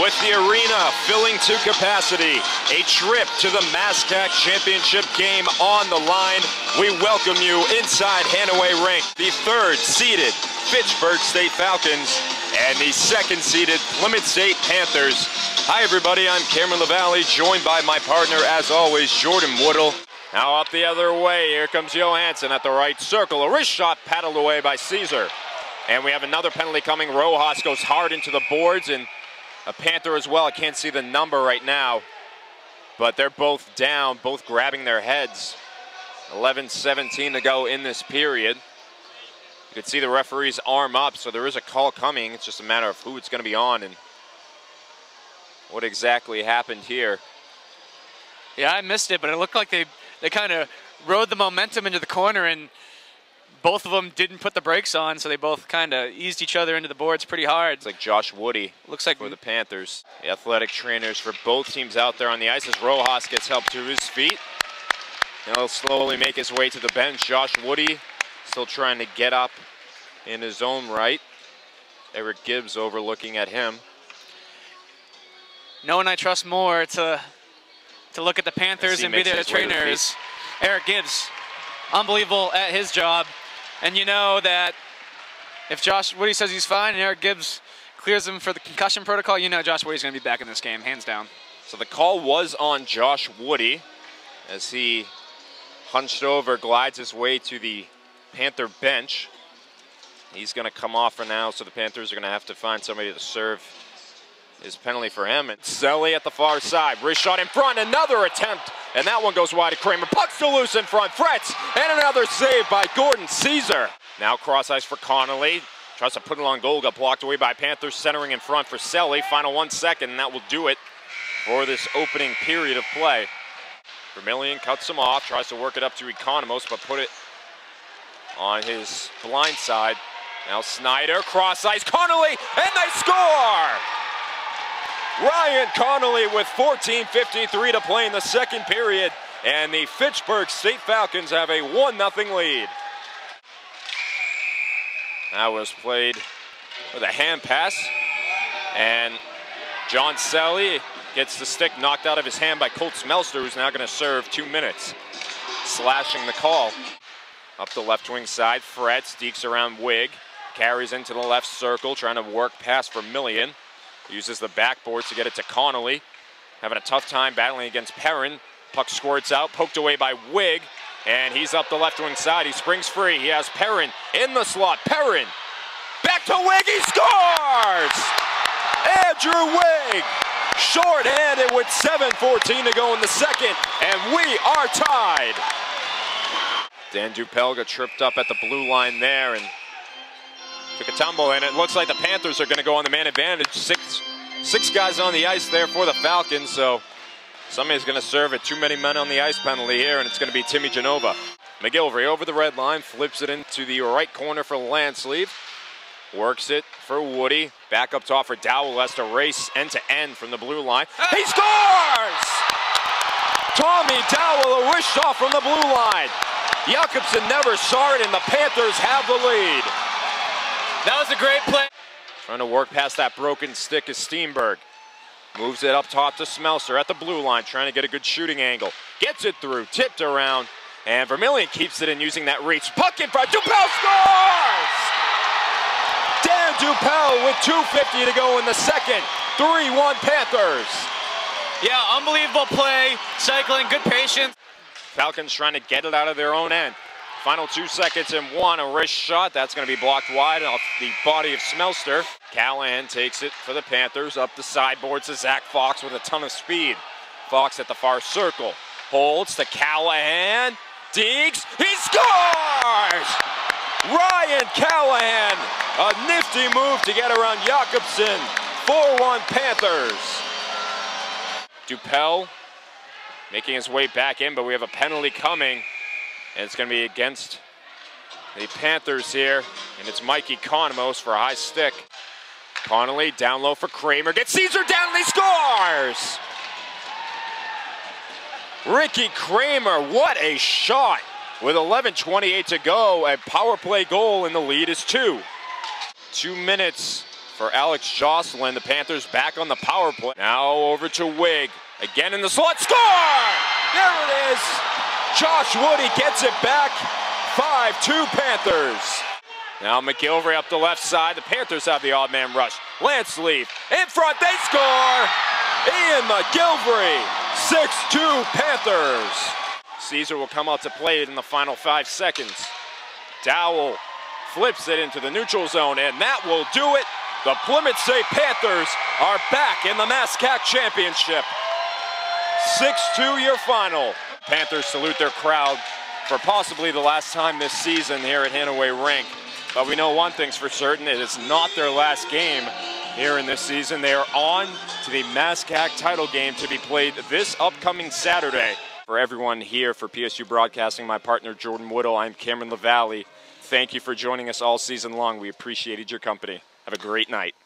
with the arena filling to capacity. A trip to the MASCAC Championship game on the line. We welcome you inside Hanaway Rink, the third seeded Fitchburg State Falcons and the second seeded Plymouth State Panthers. Hi everybody, I'm Cameron Lavallee, joined by my partner as always, Jordan Woodill. Now up the other way, here comes Johansson at the right circle. A wrist shot paddled away by Caesar. And we have another penalty coming. Rojas goes hard into the boards and a Panther as well. I can't see the number right now, but they're both down, both grabbing their heads. 11-17 to go in this period. You can see the referee's arm up, so there is a call coming. It's just a matter of who it's going to be on and what exactly happened here. Yeah, I missed it, but it looked like they, they kind of rode the momentum into the corner and – both of them didn't put the brakes on, so they both kind of eased each other into the boards pretty hard. It's like Josh Woody. Looks like for the Panthers. The athletic trainers for both teams out there on the ice as Rojas gets help to his feet. He'll slowly make his way to the bench. Josh Woody still trying to get up in his own right. Eric Gibbs overlooking at him. No one I trust more to to look at the Panthers and be their trainers. Eric Gibbs, unbelievable at his job. And you know that if Josh Woody says he's fine and Eric Gibbs clears him for the concussion protocol, you know Josh Woody's going to be back in this game, hands down. So the call was on Josh Woody as he hunched over, glides his way to the Panther bench. He's going to come off for now, so the Panthers are going to have to find somebody to serve his penalty for him. And Selly at the far side. Wrist shot in front, another attempt and that one goes wide to Kramer. Puck still loose in front. Frets. And another save by Gordon Caesar. Now cross ice for Connolly. Tries to put it on goal. Got blocked away by Panthers. Centering in front for Selly. Final one second, and that will do it for this opening period of play. Vermillion cuts him off. Tries to work it up to Economos, but put it on his blind side. Now Snyder, cross ice, Connolly, and they score! Ryan Connolly with 14.53 to play in the second period. And the Fitchburg State Falcons have a 1-0 lead. That was played with a hand pass. And John Selly gets the stick knocked out of his hand by Colt Smelster, who's now going to serve two minutes. Slashing the call. Up the left wing side, Fred steaks around Wigg. Carries into the left circle, trying to work past Vermillion. Uses the backboards to get it to Connolly. Having a tough time battling against Perrin. Puck squirts out, poked away by Wigg. And he's up the left wing side. He springs free. He has Perrin in the slot. Perrin back to Wigg. He scores! Andrew Wigg short-handed with 7.14 to go in the second. And we are tied. Dan Dupel got tripped up at the blue line there and Took a tumble, and it looks like the Panthers are going to go on the man advantage. Six, guys on the ice there for the Falcons, so somebody's going to serve a too many men on the ice penalty here, and it's going to be Timmy Genova. McGilvery over the red line, flips it into the right corner for Lanceleve. Works it for Woody. Back up top for Dowell. Has to race end to end from the blue line. He scores! Tommy Dowell, a wish off from the blue line. Jakobsen never saw it, and the Panthers have the lead. That was a great play. Trying to work past that broken stick is Steenberg. Moves it up top to Smelser at the blue line, trying to get a good shooting angle. Gets it through, tipped around, and Vermillion keeps it in using that reach. Puck in front, Dupel scores! Dan Dupel with 2.50 to go in the second. 3-1 Panthers. Yeah, unbelievable play, cycling, good patience. Falcons trying to get it out of their own end. Final two seconds and one, a wrist shot. That's going to be blocked wide off the body of Smelster. Callahan takes it for the Panthers up the sideboard to Zach Fox with a ton of speed. Fox at the far circle. Holds to Callahan. Deeks. He scores! Ryan Callahan. A nifty move to get around Jakobsen. 4-1 Panthers. Dupel making his way back in, but we have a penalty coming. And it's going to be against the Panthers here. And it's Mikey Economos for a high stick. Connolly down low for Kramer. Gets Caesar down and he scores! Ricky Kramer, what a shot! With 11.28 to go, a power play goal and the lead is two. Two minutes, for Alex Jocelyn. The Panthers back on the power play. Now over to Wigg. Again in the slot. Score! There it is. Josh Woody gets it back. 5-2 Panthers. Now McGilvery up the left side. The Panthers have the odd man rush. Lanceleve in front. They score! Ian McGilvery. 6-2 Panthers. Caesar will come out to play it in the final five seconds. Dowell flips it into the neutral zone, and that will do it. The Plymouth State Panthers are back in the MASCAC Championship. 6-2 your final. Panthers salute their crowd for possibly the last time this season here at Hanaway Rink. But we know one thing's for certain, it is not their last game here in this season. They are on to the MASCAC title game to be played this upcoming Saturday. For everyone here for PSU Broadcasting, my partner Jordan Woodill, I'm Cameron Lavallee. Thank you for joining us all season long. We appreciated your company. Have a great night.